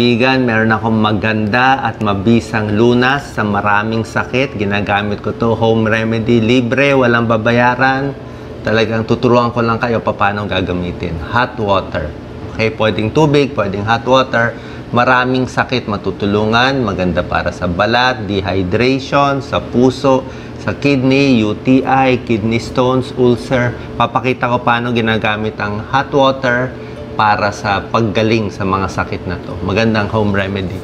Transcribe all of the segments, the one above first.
Kaibigan, meron akong maganda at mabisang lunas sa maraming sakit. Ginagamit ko to home remedy, libre, walang babayaran. Talagang tuturuan ko lang kayo paano gagamitin. Hot water. Okay, pwedeng tubig, pwedeng hot water. Maraming sakit matutulungan, maganda para sa balat, dehydration, sa puso, sa kidney, UTI, kidney stones, ulcer. Papakita ko paano ginagamit ang hot water para sa paggaling sa mga sakit na to. Magandang home remedy.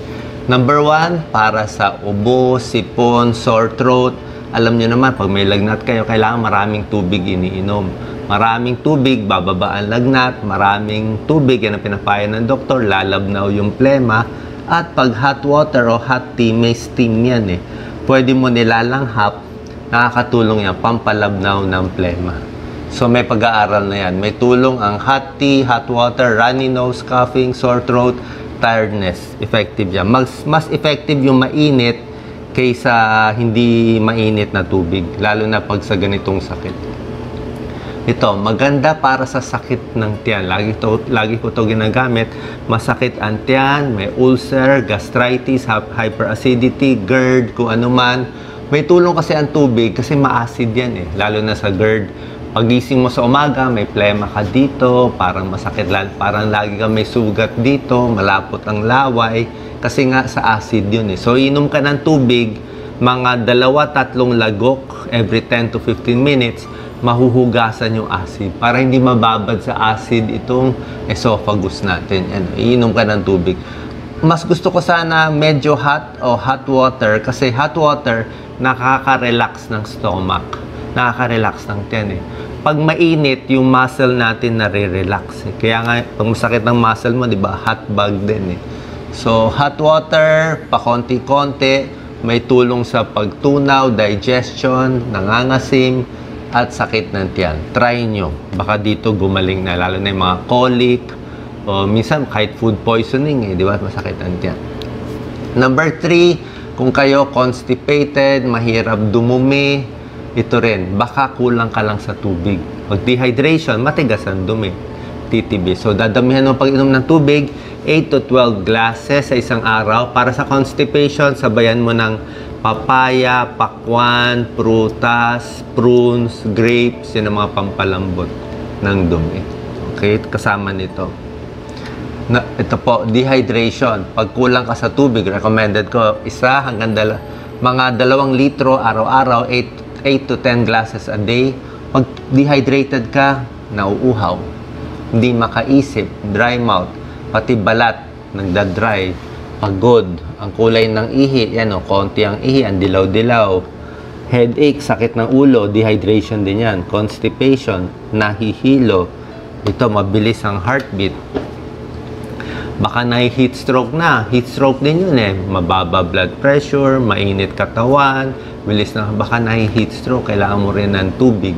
Number one, para sa ubo, sipon, sore throat. Alam nyo naman, pag may lagnat kayo, kailangan maraming tubig iniinom. Maraming tubig, bababa ang lagnat. Maraming tubig, yan ang pinapayo ng doktor, lalabnaw yung plema. At pag hot water o hot tea, may steam yan eh. Pwede mo nilalanghap, nakakatulong yan, pampalabnaw ng plema. So may pag-aaral na yan. May tulong ang hot tea, hot water, runny nose, coughing, sore throat, tiredness. Effective yan. Mas, mas effective yung mainit kaysa hindi mainit na tubig. Lalo na pag sa ganitong sakit. Ito, maganda para sa sakit ng tiyan. Lagi, to, lagi ko to ginagamit. Masakit ang tiyan, may ulcer, gastritis, hyperacidity, GERD, kung ano man. May tulong kasi ang tubig kasi ma-acid yan eh. Lalo na sa GERD Pagising mo sa umaga, may plema ka dito, parang masakit, parang lagi ka may sugat dito, malapot ang laway, kasi nga sa acid yun eh. So, inom ka ng tubig, mga dalawa, tatlong lagok every 10 to 15 minutes, mahuhugasan yung acid para hindi mababad sa acid itong esophagus natin. Ano, iinom ka ng tubig. Mas gusto ko sana medyo hot o hot water kasi hot water nakaka-relax ng stomach. Nakaka-relax ng tiyan eh pag mainit, yung muscle natin nare-relax. Eh. Kaya nga, pag masakit ng muscle mo, di ba, hot bag din eh. So, hot water, pakonti-konti, may tulong sa pagtunaw, digestion, nangangasim, at sakit ng tiyan. Try nyo. Baka dito gumaling na, lalo na yung mga colic, o minsan kahit food poisoning eh, di ba, masakit ang tiyan. Number three, kung kayo constipated, mahirap dumumi, ito rin, baka kulang ka lang sa tubig. Pag dehydration, matigas ang dumi. TTB. So, dadamihan mo pag-inom ng tubig, 8 to 12 glasses sa isang araw. Para sa constipation, sabayan mo ng papaya, pakwan, prutas, prunes, grapes, yun ang mga pampalambot ng dumi. Okay? Kasama nito. Na, ito po, dehydration. Pag kulang ka sa tubig, recommended ko isa hanggang dala, mga dalawang litro araw-araw, 8 8 to 10 glasses a day. Pag dehydrated ka, nauuhaw. Hindi makaisip, dry mouth, pati balat, nagda-dry, pagod, ang kulay ng ihi, yan o, konti ang ihi, ang dilaw-dilaw, headache, sakit ng ulo, dehydration din yan, constipation, nahihilo, ito, mabilis ang heartbeat, baka na heat stroke na. Heat stroke din yun eh. Mababa blood pressure, mainit katawan, bilis na baka na heat stroke, kailangan mo rin ng tubig.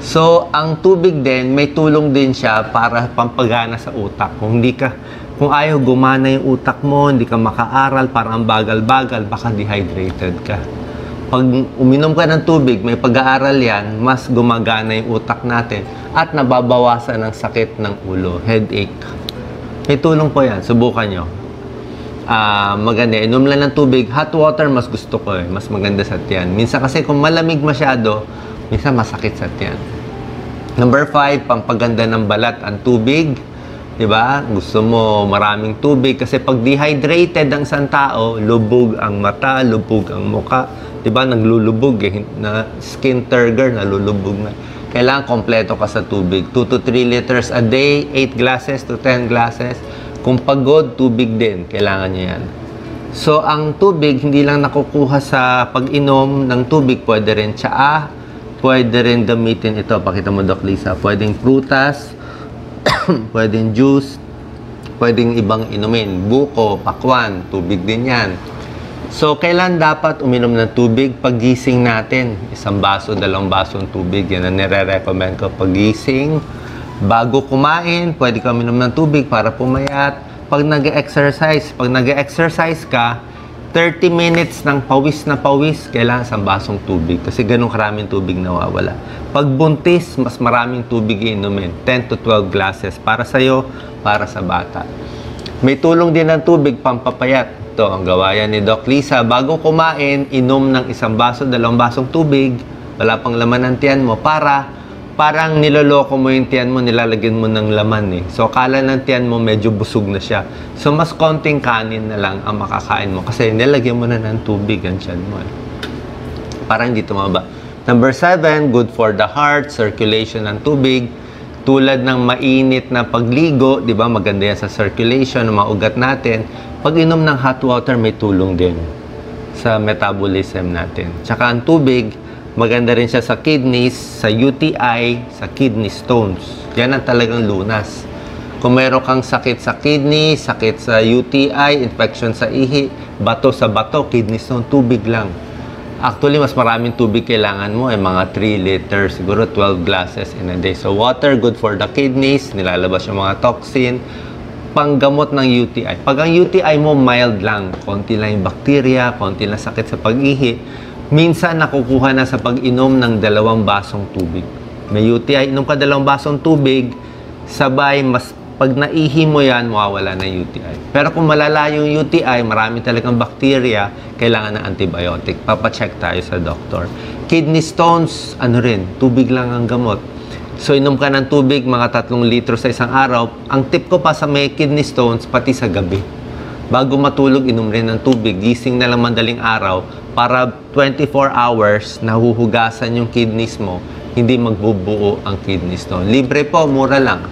So, ang tubig din, may tulong din siya para pampagana sa utak. Kung hindi ka, kung ayaw gumana yung utak mo, hindi ka makaaral, parang bagal-bagal, baka dehydrated ka. Pag uminom ka ng tubig, may pag-aaral yan, mas gumagana yung utak natin at nababawasan ang sakit ng ulo, headache. May tulong po yan, subukan nyo uh, maganda. Inom lang ng tubig. Hot water, mas gusto ko eh. Mas maganda sa tiyan. Minsan kasi kung malamig masyado, minsan masakit sa tiyan. Number five, pampaganda ng balat ang tubig. 'Di ba? Gusto mo maraming tubig kasi pag dehydrated ang isang tao, lubog ang mata, lubog ang muka. 'Di ba? Naglulubog eh. Na skin turgor, nalulubog na. Kailangan kompleto ka sa tubig. 2 to 3 liters a day, 8 glasses to 10 glasses. Kung pagod, tubig din. Kailangan niya yan. So, ang tubig, hindi lang nakukuha sa pag-inom ng tubig. Pwede rin tsaa. Pwede rin gamitin ito. Pakita mo, Doc Lisa. Pwedeng prutas. pwedeng juice. Pwedeng ibang inumin. Buko, pakwan. Tubig din yan. So, kailan dapat uminom ng tubig? Pagising natin. Isang baso, dalawang baso ng tubig. Yan ang nire-recommend ko. Pagising Bago kumain, pwede ka minom ng tubig para pumayat. Pag nag-exercise, pag nag-exercise ka, 30 minutes ng pawis na pawis, kailangan sa basong tubig. Kasi ganun karaming tubig nawawala. Pag buntis, mas maraming tubig inumin. 10 to 12 glasses. Para sa'yo, para sa bata. May tulong din ng tubig pampapayat. Ito, ang gawayan ni Doc Lisa. Bago kumain, inom ng isang baso, dalawang basong tubig. Wala pang laman ng tiyan mo para parang niloloko mo yung tiyan mo, nilalagyan mo ng laman eh. So, akala ng tiyan mo medyo busog na siya. So, mas konting kanin na lang ang makakain mo kasi nilagyan mo na ng tubig ang tiyan mo eh. Parang hindi tumaba. Number seven, good for the heart, circulation ng tubig. Tulad ng mainit na pagligo, di ba, maganda yan sa circulation ng mga ugat natin. Pag inom ng hot water, may tulong din sa metabolism natin. Tsaka ang tubig, maganda rin siya sa kidneys, sa UTI, sa kidney stones. Yan ang talagang lunas. Kung meron kang sakit sa kidney, sakit sa UTI, infection sa ihi, bato sa bato, kidney stone, tubig lang. Actually, mas maraming tubig kailangan mo, eh, mga 3 liters, siguro 12 glasses in a day. So, water, good for the kidneys, nilalabas yung mga toxin, panggamot ng UTI. Pag ang UTI mo mild lang, konti lang yung bacteria, konti lang sakit sa pag-ihi, minsan nakukuha na sa pag-inom ng dalawang basong tubig. May UTI, inom ka dalawang basong tubig, sabay, mas pag naihi mo yan, mawawala na UTI. Pero kung malala yung UTI, marami talagang bacteria, kailangan ng antibiotic. Papacheck tayo sa doktor. Kidney stones, ano rin, tubig lang ang gamot. So, inom ka ng tubig, mga tatlong litro sa isang araw. Ang tip ko pa sa may kidney stones, pati sa gabi. Bago matulog, inom rin ng tubig. Gising na lang mandaling araw para 24 hours nahuhugasan yung kidneys mo, hindi magbubuo ang kidney stone. Libre po, mura lang.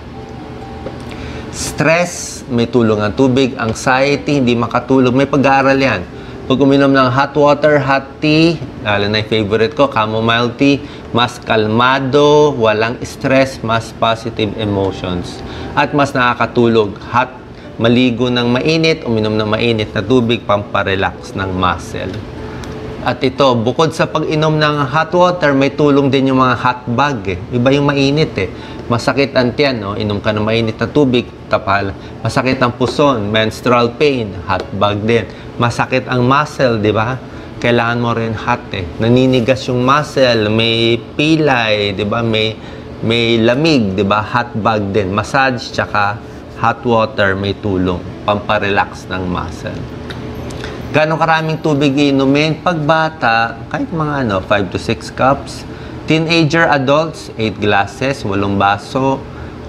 Stress, may tulong ang tubig. Anxiety, hindi makatulog. May pag-aaral yan. Pag uminom ng hot water, hot tea, lalo na yung favorite ko, chamomile tea, mas kalmado, walang stress, mas positive emotions. At mas nakakatulog. Hot, maligo ng mainit, uminom ng mainit na tubig, pamparelax ng muscle. At ito, bukod sa pag-inom ng hot water, may tulong din yung mga hot bag. Eh. Iba yung mainit eh. Masakit ang tiyan, no? inom ka ng mainit na tubig, tapal. Masakit ang puson, menstrual pain, hot bag din. Masakit ang muscle, di ba? Kailangan mo rin hot eh. Naninigas yung muscle, may pilay, di ba? May, may lamig, di ba? Hot bag din. Massage, tsaka hot water may tulong. Pamparelax ng muscle. Gano'ng karaming tubig inumin? Pag bata, kahit mga ano, 5 to 6 cups. Teenager adults, 8 glasses, 8 baso,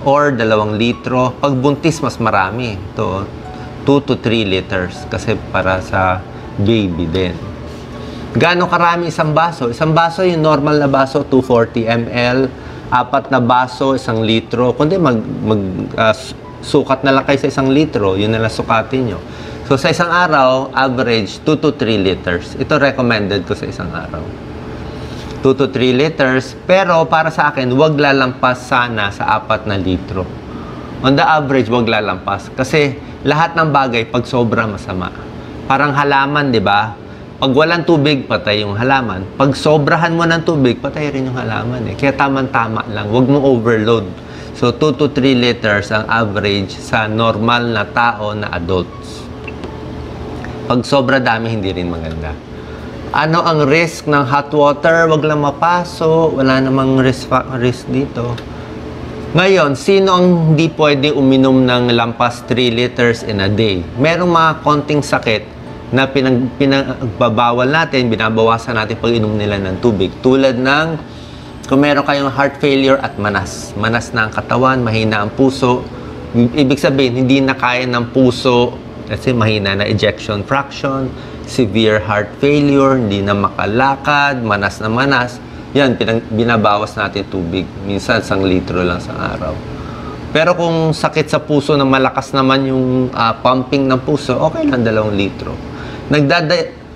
or 2 litro. Pag buntis, mas marami. Ito, 2 to 3 liters kasi para sa baby din. Gano'ng karami isang baso? Isang baso yung normal na baso, 240 ml. Apat na baso, isang litro. Kundi mag, mag uh, sukat na lang kayo sa isang litro, yun na lang sukatin nyo. So, sa isang araw, average 2 to 3 liters. Ito recommended ko sa isang araw. 2 to 3 liters. Pero para sa akin, wag lalampas sana sa 4 na litro. On the average, wag lalampas. Kasi lahat ng bagay, pag sobra, masama. Parang halaman, di ba? Pag walang tubig, patay yung halaman. Pag sobrahan mo ng tubig, patay rin yung halaman. Eh. Kaya tamang-tama lang. Huwag mo overload. So, 2 to 3 liters ang average sa normal na tao na adults. Pag sobra dami, hindi rin maganda. Ano ang risk ng hot water? Wag lang mapaso. Wala namang risk, risk dito. Ngayon, sino ang hindi pwede uminom ng lampas 3 liters in a day? Merong mga konting sakit na pinag, pinagbabawal natin, binabawasan natin pag inom nila ng tubig. Tulad ng kung meron kayong heart failure at manas. Manas na ang katawan, mahina ang puso. Ibig sabihin, hindi na kaya ng puso kasi mahina na ejection fraction, severe heart failure, hindi na makalakad, manas na manas. Yan, pinang, binabawas natin tubig. Minsan, isang litro lang sa araw. Pero kung sakit sa puso na malakas naman yung uh, pumping ng puso, okay lang dalawang litro. Nagdada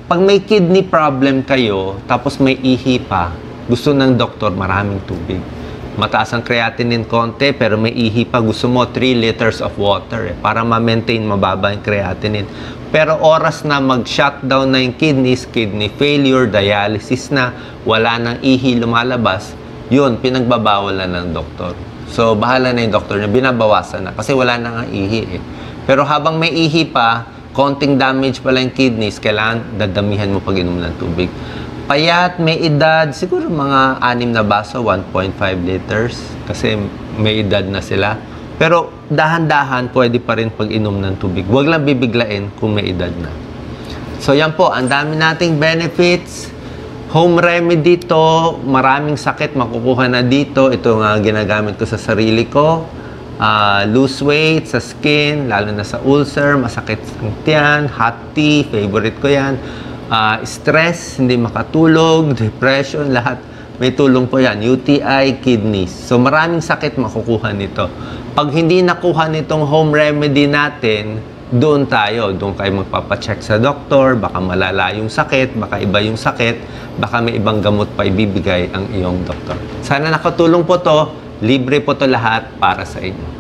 pag may kidney problem kayo, tapos may ihi pa, gusto ng doktor maraming tubig mataas ang creatinine konti, pero may ihi pa, gusto mo 3 liters of water eh, para ma-maintain mababa yung creatinine. Pero oras na mag-shutdown na yung kidneys, kidney failure, dialysis na, wala nang ihi lumalabas, yun, pinagbabawal na ng doktor. So, bahala na yung doktor niya, binabawasan na kasi wala na nga ihi eh. Pero habang may ihi pa, konting damage pala yung kidneys, kailangan dadamihan mo pag inom ng tubig. Payat, may edad, siguro mga anim na baso, 1.5 liters. Kasi may edad na sila. Pero dahan-dahan pwede pa rin pag inom ng tubig. Huwag lang bibiglain kung may edad na. So yan po, ang dami nating benefits. Home remedy to, maraming sakit makukuha na dito. Ito nga ginagamit ko sa sarili ko. Ah, lose weight sa skin, lalo na sa ulcer, masakit ang tiyan, hot tea, favorite ko yan. Ah, stress, hindi makatulog, depression, lahat. May tulong po yan. UTI, kidneys. So maraming sakit makukuha nito. Pag hindi nakuha nitong home remedy natin, doon tayo. Doon kayo magpapacheck sa doktor. Baka malala yung sakit, baka iba yung sakit, baka may ibang gamot pa ibibigay ang iyong doktor. Sana nakatulong po to. Libre po to lahat para sa inyo.